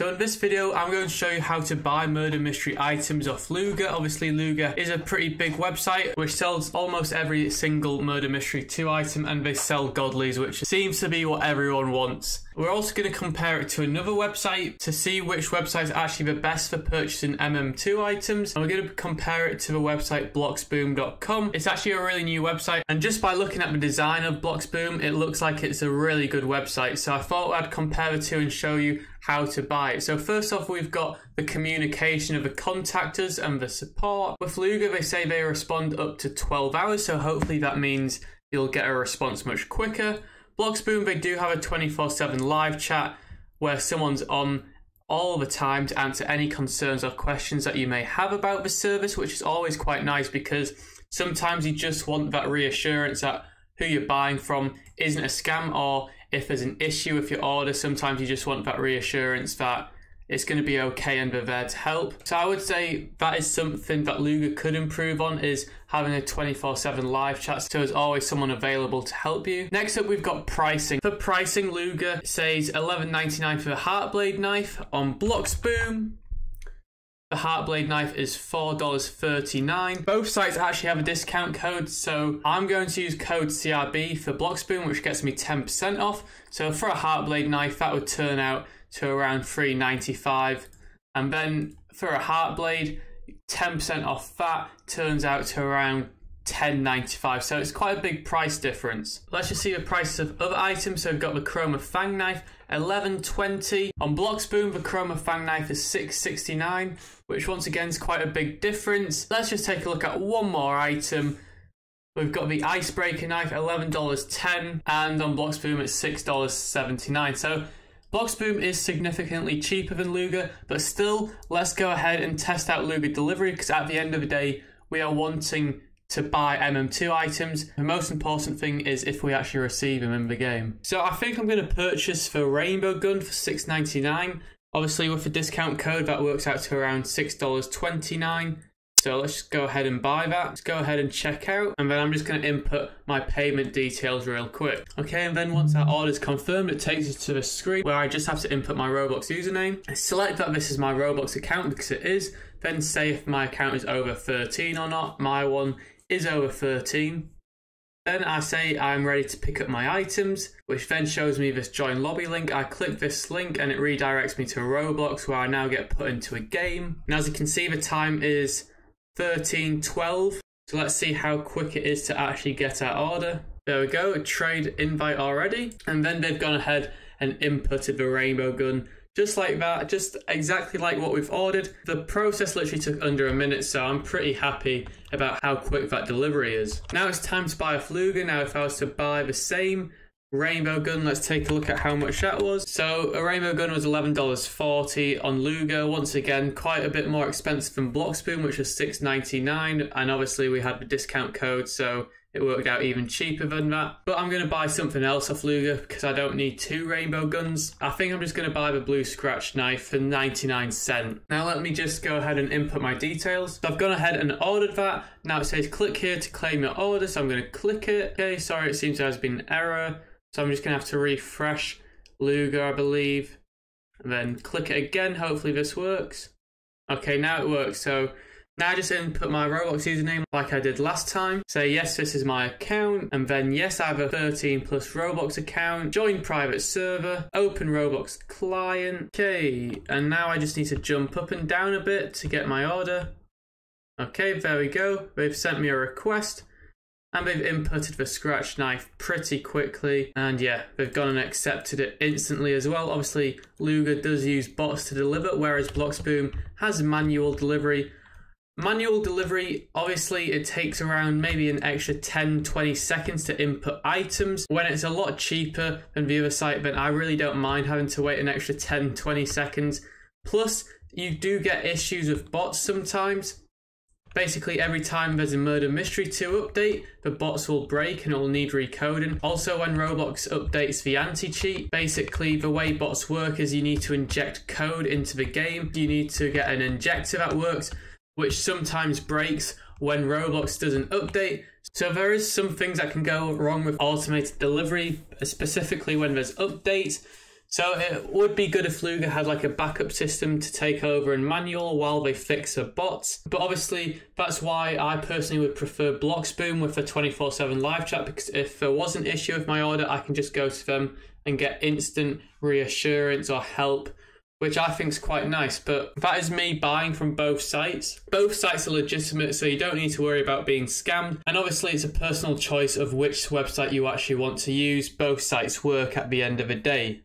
So in this video, I'm going to show you how to buy murder mystery items off Luger. Obviously, Luger is a pretty big website which sells almost every single murder mystery 2 item and they sell godlies, which seems to be what everyone wants. We're also going to compare it to another website to see which website is actually the best for purchasing MM2 items. And we're going to compare it to the website bloxboom.com. It's actually a really new website, and just by looking at the design of Bloxboom, it looks like it's a really good website. So I thought I'd compare the two and show you how to buy it. So first off, we've got the communication of the contactors and the support. With Luger, they say they respond up to 12 hours, so hopefully that means you'll get a response much quicker. Bloxboom, they do have a 24-7 live chat where someone's on all the time to answer any concerns or questions that you may have about the service, which is always quite nice because sometimes you just want that reassurance that who you're buying from isn't a scam or if there's an issue with your order, sometimes you just want that reassurance that it's going to be okay and they're there to help. So I would say that is something that Luger could improve on is having a 24-7 live chat so there's always someone available to help you. Next up we've got pricing. For pricing, Luger says $11.99 for the Heartblade knife on Bloxboom. The Heartblade knife is $4.39. Both sites actually have a discount code, so I'm going to use code CRB for Bloxboom, which gets me 10% off. So for a Heartblade knife, that would turn out to around $3.95. And then for a Heartblade, 10% off that turns out to around 10.95 so it's quite a big price difference. Let's just see the prices of other items. So we've got the chroma fang knife 11.20 on bloxboom the chroma fang knife is 6.69 which once again is quite a big difference. Let's just take a look at one more item. We've got the icebreaker knife, $11.10, and on Bloxboom it's $6.79. So Bloxboom is significantly cheaper than Luger, but still, let's go ahead and test out Luger delivery because at the end of the day, we are wanting to buy MM2 items. The most important thing is if we actually receive them in the game. So I think I'm going to purchase the Rainbow Gun for $6.99. Obviously with the discount code that works out to around $6.29. So let's just go ahead and buy that. Let's go ahead and check out. And then I'm just going to input my payment details real quick. Okay, and then once that order is confirmed, it takes us to the screen where I just have to input my Roblox username. I select that this is my Roblox account because it is. Then say if my account is over 13 or not. My one is over 13. Then I say I'm ready to pick up my items, which then shows me this join lobby link. I click this link and it redirects me to Roblox where I now get put into a game. And as you can see, the time is 13.12. So let's see how quick it is to actually get our order. There we go, trade invite already. And then they've gone ahead and inputted the rainbow gun just like that, just exactly like what we've ordered. The process literally took under a minute, so I'm pretty happy about how quick that delivery is. Now it's time to buy a Fluga. Now if I was to buy the same rainbow gun, let's take a look at how much that was. So a rainbow gun was $11.40 on Luger. Once again, quite a bit more expensive than Bloxboom, which was $6.99. And obviously we had the discount code, so it worked out even cheaper than that. But I'm going to buy something else off Luger because I don't need two rainbow guns. I think I'm just going to buy the blue scratch knife for 99 cent. Now let me just go ahead and input my details. So I've gone ahead and ordered that. Now it says click here to claim your order. So I'm going to click it. Okay, sorry, it seems there has been an error. So I'm just going to have to refresh Luger, I believe. And then click it again. Hopefully this works. Okay, now it works. So now I just input my Roblox username like I did last time. Say yes, this is my account. And then yes, I have a 13 plus Roblox account. Join private server. Open Roblox client. Okay, and now I just need to jump up and down a bit to get my order. Okay, there we go. They've sent me a request. And they've inputted the scratch knife pretty quickly. And yeah, they've gone and accepted it instantly as well. Obviously, Luger does use bots to deliver, whereas Bloxboom has manual delivery. Manual delivery, obviously, it takes around maybe an extra 10 20 seconds to input items. When it's a lot cheaper than the other site, then I really don't mind having to wait an extra 10 20 seconds. Plus, you do get issues with bots sometimes. Basically, every time there's a Murder Mystery 2 update, the bots will break and it'll need recoding. Also, when Roblox updates the anti-cheat, basically the way bots work is you need to inject code into the game. You need to get an injector that works which sometimes breaks when Roblox doesn't update. So there is some things that can go wrong with automated delivery, specifically when there's updates. So it would be good if Luger had like a backup system to take over in manual while they fix a bot. But obviously, that's why I personally would prefer Bloxboom with a 24 7 live chat because if there was an issue with my order, I can just go to them and get instant reassurance or help which I think is quite nice. But that is me buying from both sites. Both sites are legitimate, so you don't need to worry about being scammed. And obviously, it's a personal choice of which website you actually want to use. Both sites work at the end of the day.